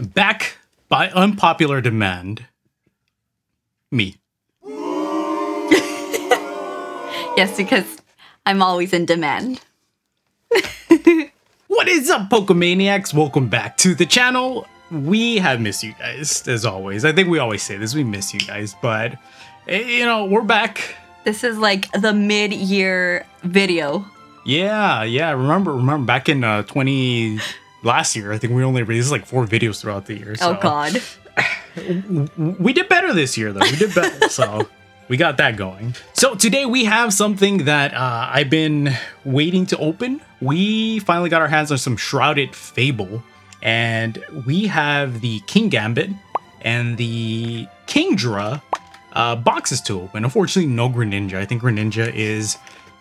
Back by unpopular demand. Me. Yes, because I'm always in demand. What is up, Pokemaniacs? Welcome back to the channel. We have missed you guys, as always. I think we always say this. We miss you guys, but eh, you know we're back. This is like the mid-year video. Yeah, yeah. Remember, remember back in uh, 20 last year. I think we only released like four videos throughout the year. So Oh God. we did better this year, though. We did better, so we got that going. So today we have something that uh, I've been waiting to open. We finally got our hands on some Shrouded Fable, and we have the Kingambit and the Kingdra uh, boxes to open. Unfortunately, no Greninja. I think Greninja is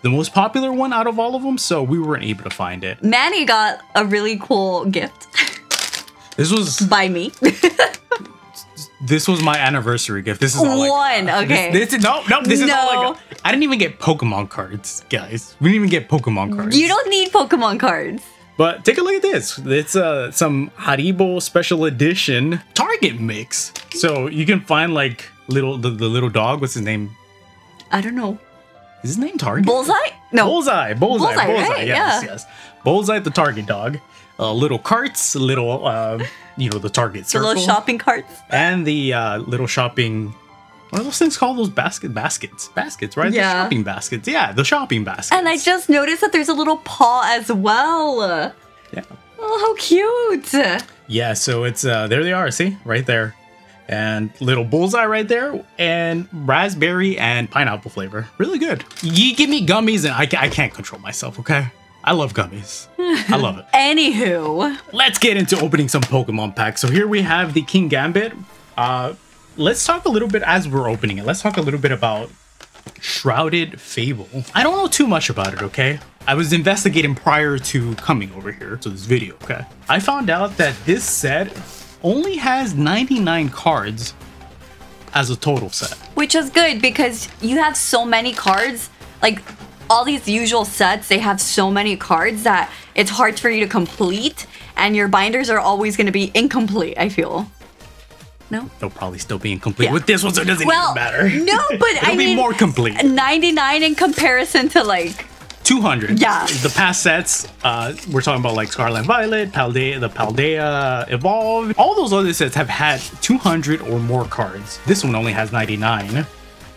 the most popular one out of all of them, so we weren't able to find it. Manny got a really cool gift This was by me. this was my anniversary gift. This is all One, okay. This, this is no, no. This is all I No. got. I didn't even get Pokemon cards, guys. We didn't even get Pokemon cards. you don't need Pokemon cards. But take a look at this. It's uh some Haribo special edition Target mix. So you can find like little the, the little dog. What's his name? I don't know. Is his name Target? Bullseye? No. Bullseye, bullseye, bullseye. Bullseye, right? Yes, Yeah. yes. Bullseye, the Target dog. Uh, little carts, little uh, you know, the Target The circle, little shopping carts. and the uh, little shopping. What are those things called? Those basket baskets, baskets, right? Yeah. The shopping baskets. Yeah, the shopping baskets. And I just noticed that there's a little paw as well. yeah. Oh, how cute. Yeah, so it's uh there they are, see? Right there. And little bullseye right there, and raspberry and pineapple flavor. Really good. You give me gummies and I, I can't control myself, okay? I love gummies. I love it. Anywho, Let's get into opening some Pokemon packs. So here we have the Kingambit. Uh let's talk a little bit as we're opening it. Let's talk a little bit about Shrouded Fable. I don't know too much about it, okay? I was investigating prior to coming over here to this video, okay? I found out that this set only has 99 cards as a total set. which is good because you have so many cards. Like all these usual sets, they have so many cards that it's hard for you to complete, and your binders are always going to be incomplete. I feel. No. They'll probably still be incomplete Yeah. with this one, so it doesn't Well, even matter. no, but It'll I be mean, more complete. 99 in comparison to like 200. Yeah. The past sets, uh, we're talking about like Scarlet and Violet, Paldea, the Paldea Evolve. All those other sets have had 200 or more cards. This one only has 99.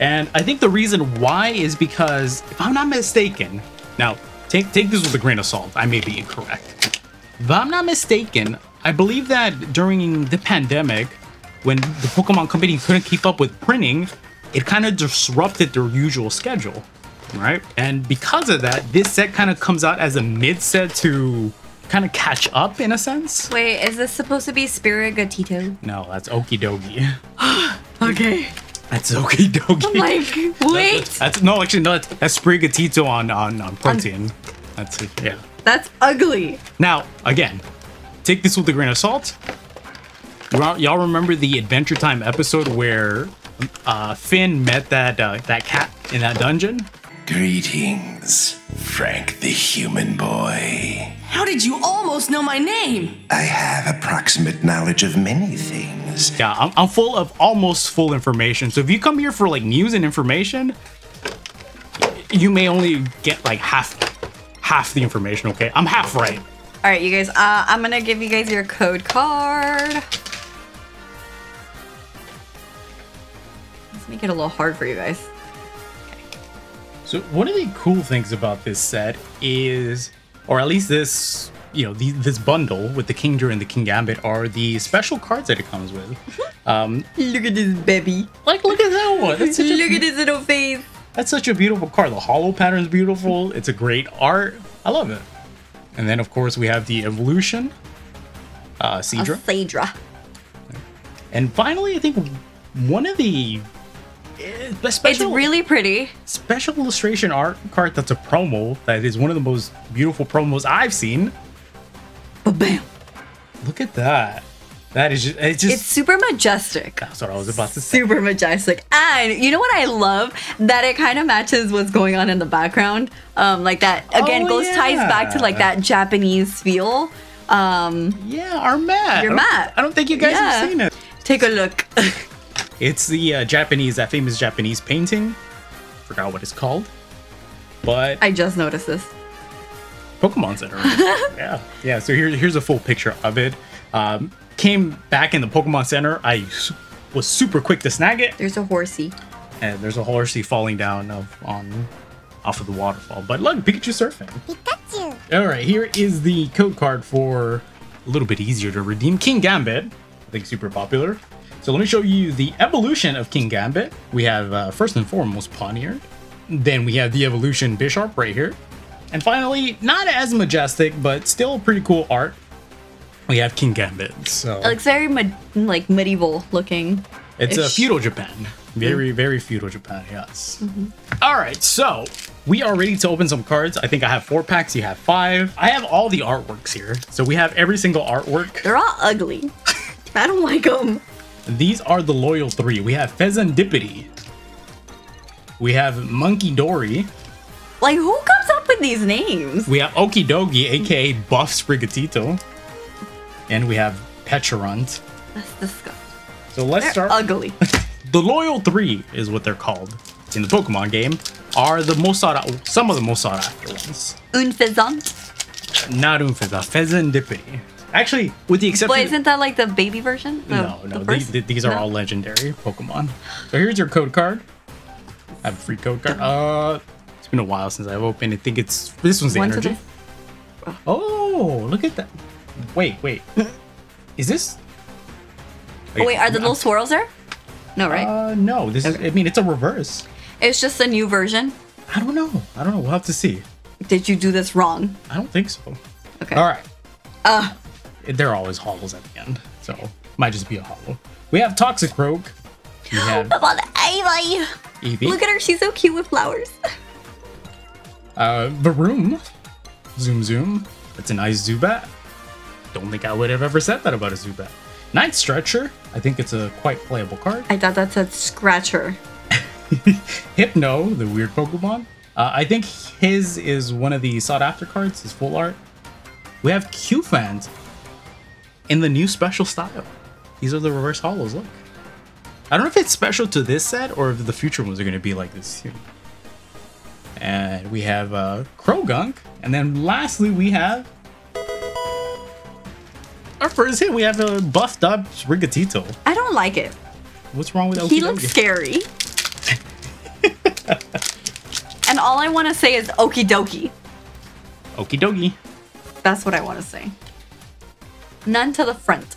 And I think the reason why is because, if I'm not mistaken, now take take this with a grain of salt. I may be incorrect. If I'm not mistaken, I believe that during the pandemic, when the Pokemon Company couldn't keep up with printing, it kind of disrupted their usual schedule, right? And because of that, this set kind of comes out as a mid set to kind of catch up in a sense. wait, is this supposed to be Sprigatito? No, that's Okie Dokie. Okay. That's Okie Dokie. Like, wait, That's no, actually no. That's, that's Sprigatito on on on protein. That's it. Yeah. that's ugly. Now, again, take this with a grain of salt. Y'all y'all remember the Adventure Time episode where uh, Finn met that uh, that cat in that dungeon? Greetings, Frank the human boy. How did you almost know my name? I have approximate knowledge of many things. Yeah, I'm, I'm full of almost full information. So if you come here for like news and information, you may only get like half half the information. Okay, I'm half right. All right, you guys. Uh, I'm gonna give you guys your code card. Let's make it a little hard for you guys. So one of the cool things about this set is, or at least this, you know, the, this bundle with the Kingdra and the Kingambit are the special cards that it comes with. Um, Look at this baby. like look at that one. That's such, Look a, at his little face. that's such a beautiful card. The hollow pattern is beautiful. It's a great art. I love it. And then of course we have the evolution, uh, A Seadra. Phaedra. And finally, I think one of the the It's really pretty. special illustration art card that's a promo that is one of the most beautiful promos I've seen. But Bam. Look at that. That is just it's just It's super majestic. that's what I was about to say. Super majestic. And you know what I love? That it kind of matches what's going on in the background. Um, like that again Oh, goes ties back to like that Japanese feel. Um, Yeah, our mat. Your I don't- mat. I don't think you guys Yeah. have seen it. take a look. It's the uh, Japanese, that famous Japanese painting. Forgot what it's called. But I just noticed this. Pokemon Center. yeah, yeah. So here, here's a full picture of it. Um, came back in the Pokemon Center. I was super quick to snag it, There's a horsey. and there's a horsey falling down of, on off of the waterfall. But look, Pikachu surfing. Pikachu. All right, here is the code card for a little bit easier to redeem. Kingambit, I think super popular. So let me show you the evolution of Kingambit. We have uh, first and foremost Pawniard. Then we have the evolution Bisharp right here. And finally, not as majestic, but still pretty cool art. We have Kingambit. So It looks very like medieval looking. it's a feudal Japan. Very, very feudal Japan, yes. All right, so we are ready to open some cards. I think I have four packs, you have five. I have all the artworks here. So we have every single artwork. They're all ugly. I don't like them. These are the loyal three. We have Fezandipiti. We have Monkey Dory. Like, who comes up with these names? We have Okidogi, aka Buff Sprigatito. And we have Pecharunt. That's disgusting. So let's They're start. ugly. The loyal three is what they're called in the Pokemon game. Are the most sought out, some of the most sought after ones. Un. Not Unfizza, Fezandipiti. Actually, with the exception. But isn't that like the baby version? The- no, no, the these, these are No? all legendary Pokemon. So here's your code card. I have a free code card. Uh, it's been a while since I've opened. I think it's this one's the One energy. the- Oh, look at that! Wait, wait. Is this? Oh, wait, are the little swirls there? No, right? Uh, no. This is. I mean, it's a reverse. it's just a new version. I don't know. I don't know. We'll have to see. Did you do this wrong? I don't think so. Okay. All right. Uh, They're always hollows at the end, so might just be a hollow. We have Toxicroak. We have come on. Eevee. Look at her. She's so cute with flowers. Uh, the room. Zoom Zoom. That's a nice Zubat. Don't think I would have ever said that about a Zubat. Night Stretcher. I think it's a quite playable card. I thought that said Scratcher. Hypno, the weird Pokemon. Uh, I think his is one of the sought after cards, his full art. We have Q-Fans in the new special style. These are the reverse hollows, look. I don't know if it's special to this set or if the future ones are going to be like this too. And we have uh, Croagunk. And then lastly, we have our first hit. We have a buffed up Rigatito. I don't like it. What's wrong with He Okidogi? looks scary. and all I want to say is okie dokie. Okie dokie. That's what I want to say. None to the front.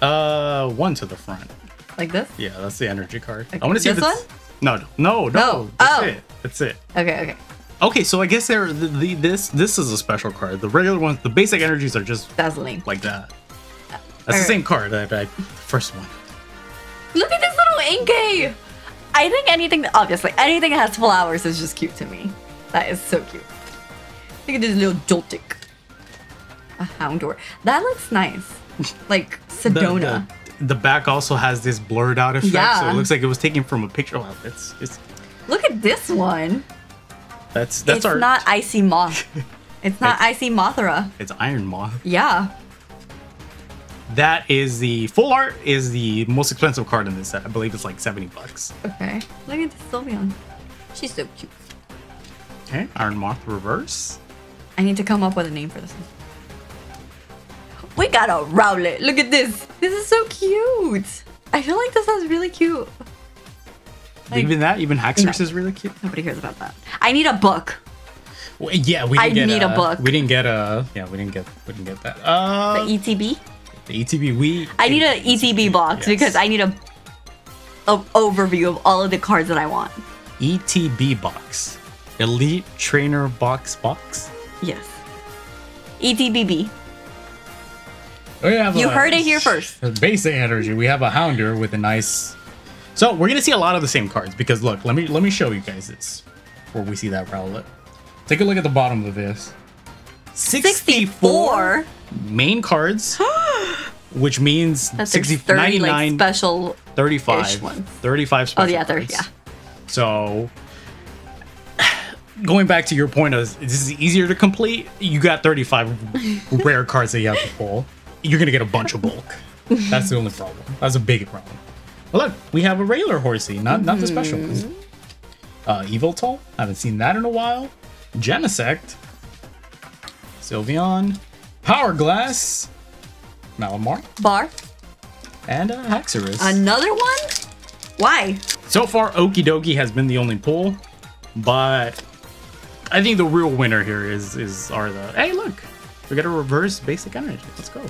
Uh, one to the front. Like this? Yeah, that's the energy card. Okay, I want to see this if it's... No, no, no, no. Oh, That's oh. it. That's it. Okay, okay. Okay, so I guess there, the, the this this is a special card. The regular ones, the basic energies are just Dazzling. like that. That's the Alright. same card that I first one. Look at this little Inkay! I think anything obviously, anything that has flowers is just cute to me. That is so cute. Look at this little Joltik. A Houndour. That looks nice. Like Sedona. the, the back also has this blurred out effect, so it looks like it was taken from a picture. Wow, it's it's Look at this one. that's that's it's our not Icy Moth. It's not Icy Mothra. it's Iron Moth. Yeah. That is the full art is the most expensive card in this set. I believe it's like seventy bucks. Okay. Look at this Sylveon. She's so cute. Okay, Iron Moth reverse. I need to come up with a name for this one. We got a Rowlet. Look at this. This is so cute. I feel like this is really cute. Like- even that, even Haxorus No. is really cute. Nobody cares about that. I need a book. Well, yeah, we I need a book. We didn't get a. Yeah, we didn't get. We didn't get that. Uh, The ETB. the ETB. We. I need an ETB box Yes. because I need a, a overview of all of the cards that I want. ETB box. Elite Trainer Box Box. Yes. ETBB. We have You a- heard it here first. a Basic energy. We have a Houndour with a nice. So we're gonna see a lot of the same cards because look, let me let me show you guys this before we see that Rowlet. Take a look at the bottom of this. 64. main cards, which means That's 60, 30 like special. 35, ish ones. 35 Oh yeah, there. Yeah. So going back to your point of this is easier to complete, you got 35 rare cards that you have to pull. You're gonna get a bunch of bulk. That's the only problem. That's a big problem. Well, look, we have a regular horsey, not not the special ones. Uh, Evil Toll, haven't seen that in a while. Genesect, Sylveon, Power Glass, Malamar, Bar. and uh, Haxorus. Another one? Why? So far, Okidoki has been the only pull, but I think the real winner here is is are the hey look, we got a reverse basic energy. Let's go.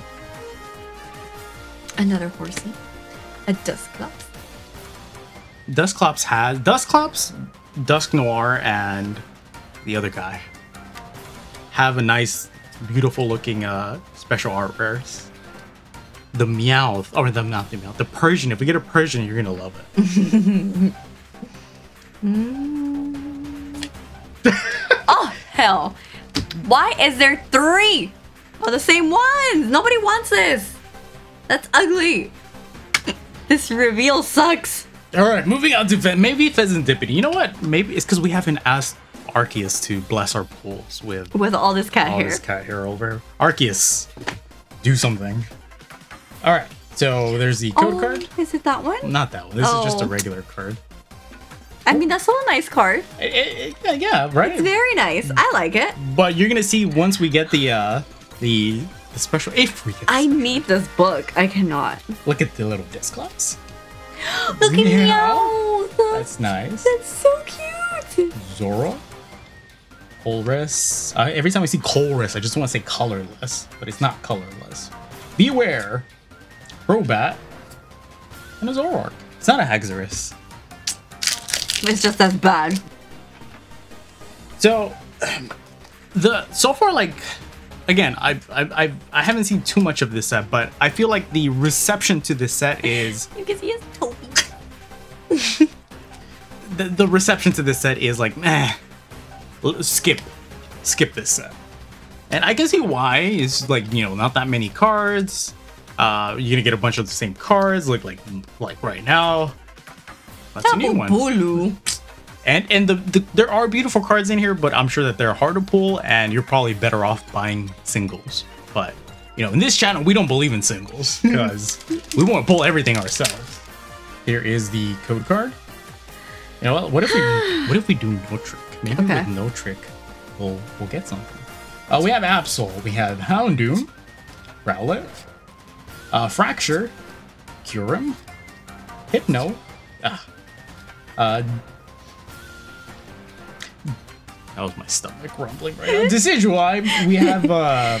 Another horsey. A Dusclops. Dusclops has Dusclops, Dusknoir, and the other guy have a nice, beautiful looking uh special art rares. The Meowth, or the not the Meowth, the Persian. If we get a Persian, you're gonna love it. Oh, hell. Why is there three of the same ones? Nobody wants this. That's ugly. This reveal sucks. All right, moving on to Fe- maybe Fezandipiti. You know what? Maybe it's because we haven't asked Arceus to bless our pools with With all this cat all hair. this cat hair over. Arceus, do something. All right, so there's the code oh, card. Is it that one? Not that one. This is just a Oh. regular card. I mean, that's still a nice card. Eh, eh, yeah, yeah, right. It's very nice. I like it. but you're gonna see once we get the uh the the special if we get I need this book. I cannot. look at the little disc disclops. Look at Meow. That's nice. That's so cute. Zora. Colress. Uh, every time I see Colress, I just want to say colorless, but it's not colorless. Beware. Crobat. And a Zoroark. It's not a Haxorus. It's just as bad. So, the so far, like, again, I've, I've, I've I haven't seen too much of this set, but I feel like the reception to this set is You can see his Toby. the, the reception to this set is like, eh, l- skip, skip this set. And I can see why. It's like you know, not that many cards. Uh, you're gonna get a bunch of the same cards, like like like right now. That's a new one. And and the, the there are beautiful cards in here, but I'm sure that they're hard to pull, and you're probably better off buying singles. But you know, in this channel, we don't believe in singles because we want to pull everything ourselves. Here is the code card. You know what? What if we what if we do no trick? Maybe Okay. with no trick, we'll we'll get something. Uh, we have Absol, we have Houndoom, Rowlet, uh, Fracture, Curum, Hypno, ah, uh, that was my stomach rumbling right now. Decidueye, we have uh,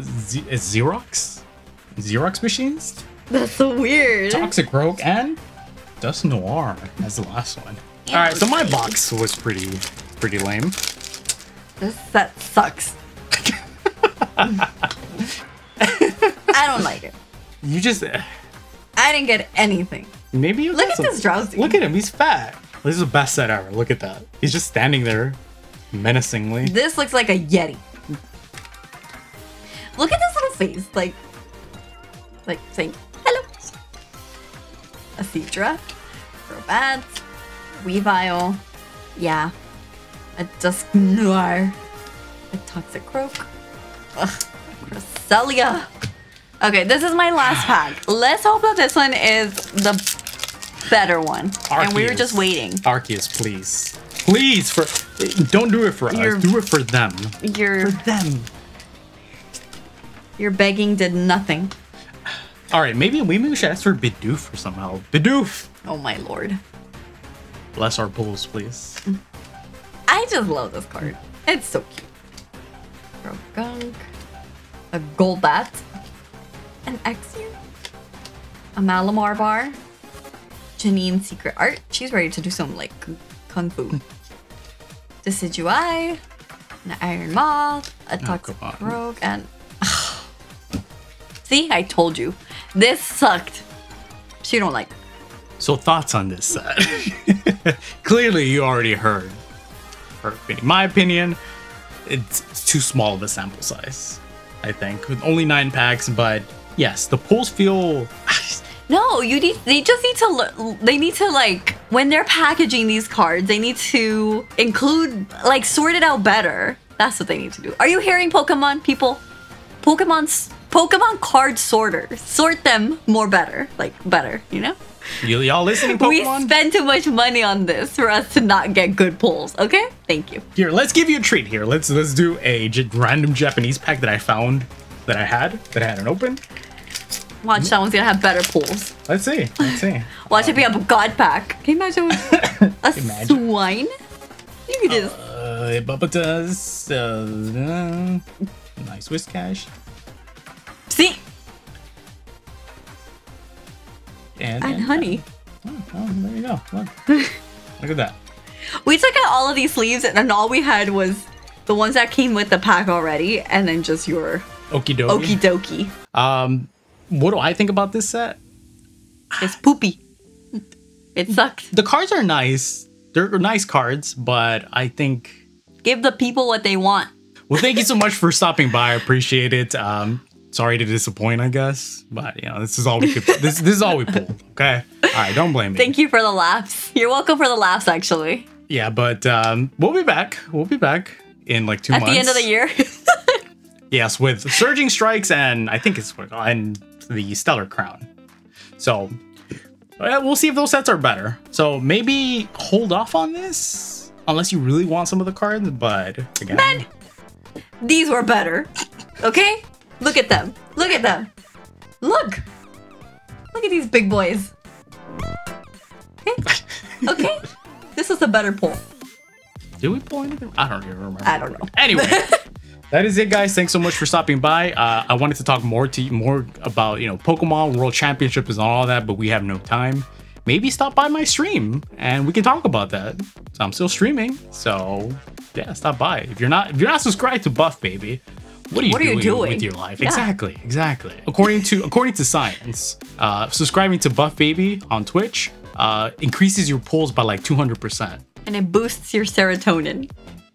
Z- it's Xerox, Xerox machines, That's so weird. Toxic Rogue, and Dusknoir as the last one. All right, so my box was pretty pretty lame. This set sucks. I don't like it. You just I didn't get anything. maybe you Look at some- this drowsy. Look at him, he's fat. This is the best set ever. Look at that. He's just standing there menacingly. This looks like a Yeti. Look at this little face, like, like saying hello. A Seadra, Crobat, Weavile, yeah, a Dusknoir, a Toxicroak, ugh, Cresselia. Okay, this is my last pack. Let's hope that this one is the better one. And we were just waiting. Arceus, please. Please, for don't do it for You're- us. Do it for them. You're, for Them. your begging did nothing. All right, maybe maybe we should ask for Bidoof or some help. Bidoof, Oh my lord. bless our pools, please. I just love this card. It's so cute. Gunk, a Golbat, an Axew, a Malamar bar, Janine Secret Art. She's ready to do some like kung fu. Hmm. Decidueye, an Iron Moth, a Toxic. Rogue, and see, I told you, this sucked. She don't like. it. So thoughts on this set? Clearly, you already heard her opinion. My opinion, it's, it's too small of a sample size. I think with only nine packs, but yes, the pulls feel. No, you need. They just need to. They need to like when they're packaging these cards. They need to include like sort it out better. That's what they need to do. Are you hearing Pokemon people? Pokemon's Pokemon card sorters. Sort them more better, like better. You know. Y'all listening, Pokemon? We spend too much money on this for us to not get good pulls. Okay, thank you. Here, let's give you a treat. Here, let's let's do a j- random Japanese pack that I found that I had that I hadn't opened. Watch, someone's gonna have better pulls. Let's see. Let's see. Watch it be a god pack. Can you imagine a Imagine. swine? You could just. Uh, Bubba does. Uh, uh, nice Whiscash. See? And, And honey. Oh, oh, there you go. Look. Look at that. We took out all of these sleeves and then all we had was the ones that came with the pack already and then just your Okie dokie. okie dokie. Um, what do I think about this set? It's poopy. It sucks. The cards are nice. They're nice cards, but I think. Give the people what they want. Well, thank you so much for stopping by. I appreciate it. Um, sorry to disappoint, I guess, but you know this is all we could. This this is all we pulled. Okay. All right. Don't blame me. Thank you for the laughs. You're welcome for the laughs, actually. Yeah, but um, we'll be back. We'll be back in like two At months. the end of the year. Yes, with surging strikes and I think it's and the stellar crown. So we'll see if those sets are better. So maybe hold off on this unless you really want some of the cards. But again, Man. These were better. Okay? Look at them. Look at them. Look. Look at these big boys. Okay? Okay? This is a better pull. did we pull anything? I don't even remember. I don't know. Anyway. That is it, guys. Thanks so much for stopping by. Uh, I wanted to talk more to you, more about you know Pokemon World Championships and all that, but we have no time. Maybe stop by my stream and we can talk about that. So I'm still streaming, so yeah, stop by. If you're not if you're not subscribed to Buff Baby, what are you, What are you doing, doing? with your life? Yeah. Exactly, exactly. According to according to science, uh, subscribing to Buff Baby on Twitch uh, increases your pulls by like 200 percent. And it boosts your serotonin.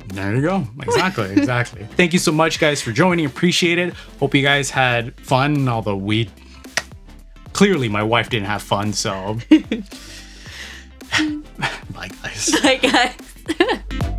There you go. Exactly. Exactly. Thank you so much, guys, for joining. Appreciate it. Hope you guys had fun. Although we clearly my wife didn't have fun. So bye, guys. Bye, guys.